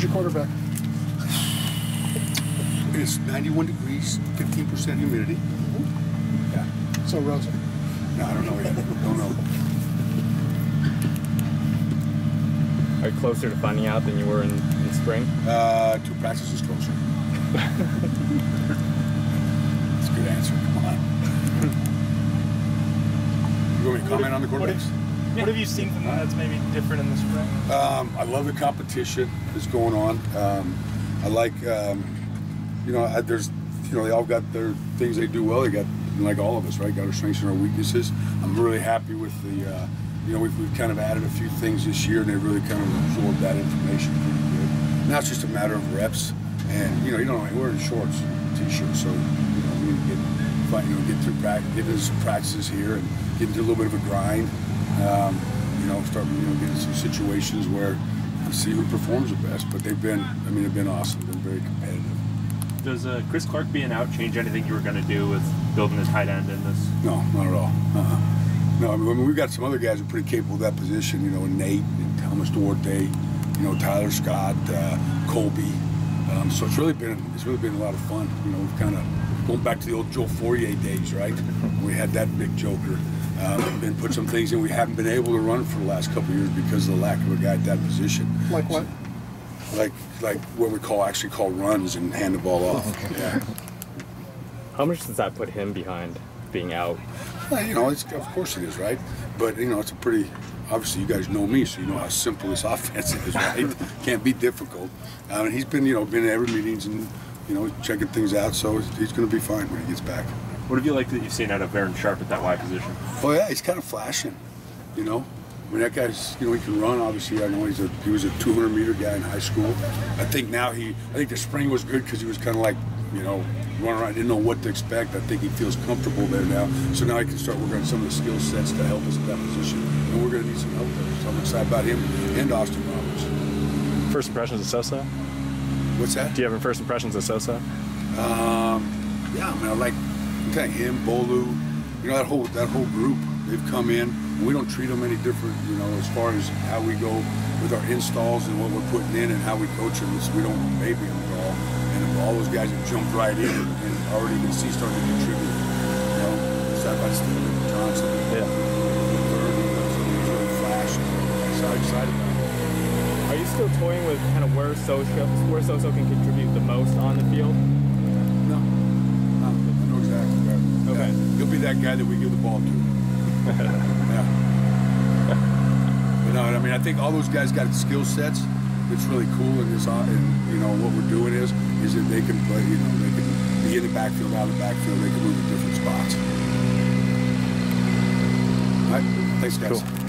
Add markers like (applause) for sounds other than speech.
Who's your quarterback? It's 91 degrees, 15% humidity. Yeah. So Rosa. No, I don't know yet. Don't know. Are you closer to finding out than you were in, in spring? Uh, two practices closer. That's a good answer. Come on. You want me to comment on the quarterbacks? What have you seen from them that's maybe different in the spring? Um, I love the competition that's going on. Um, I like, um, you know, I, there's, you know, they all got their things they do well. They got, like all of us, right? Got our strengths and our weaknesses. I'm really happy with the, uh, you know, we've, we've kind of added a few things this year, and they really kind of absorbed that information pretty good. Now it's just a matter of reps, and you know, you don't know, we're in shorts, t-shirts, so you know, we need to get, find, you know, get through practice, get into some practices here, and get into a little bit of a grind. Um, you know, start you know getting some situations where you see who performs the best. But they've been, I mean, they've been awesome. They've been very competitive. Does uh, Chris Clark being out change anything you were going to do with building a tight end in this? No, not at all. Uh-uh. No, I mean, we've got some other guys who are pretty capable of that position. You know, Nate and Thomas Duarte, you know, Tyler Scott, uh, Colby. Um, so it's really been it's really been a lot of fun. You know, we've kind of going back to the old Joe Fauria days, right? We had that big joker. Um, and put some things in we haven't been able to run for the last couple of years because of the lack of a guy at that position. Like what? Like like what we call actually call runs and hand the ball off. Yeah. How much does that put him behind being out? Well, you know, it's, of course it is, right? But you know, it's a pretty. Obviously, you guys know me, so you know how simple this (laughs) offense is, right? (laughs) Can't be difficult. Um, and he's been, you know, been at every meetings and you know checking things out, so he's going to be fine when he gets back. What have you liked that you've seen out of Aaron Sharp at that wide position? Oh yeah, he's kind of flashing, you know. I mean, that guy's, you know, he can run. Obviously, I know he's a he was a 200 meter guy in high school. I think now he, I think the spring was good because he was kind of like, you know, running around, didn't know what to expect. I think he feels comfortable there now. So now he can start working on some of the skill sets to help us at that position. And we're going to need some help there. So I'm excited about him and Austin Roberts. First impressions of Soso? What's that? Do you have any first impressions of Soso? Um, yeah, I mean, I like of him, Bolu, you know, that whole that whole group. They've come in. We don't treat them any different, you know, as far as how we go with our installs and what we're putting in and how we coach them. It's, we don't baby them at all. And all those guys have jumped right in and already can see starting to contribute. You know, side by side, Johnson, toying with kind of where Soso, where Soso can contribute the most on the field? No, no, I know exactly. Right. Okay. Yeah. He'll be that guy that we give the ball to. (laughs) yeah. But no, I mean, I think all those guys got skill sets. It's really cool, and this, uh, and you know, what we're doing is, is that they can play. You know, they can be in the backfield, out of the backfield. They can move to different spots. All right. Thanks, guys. Cool.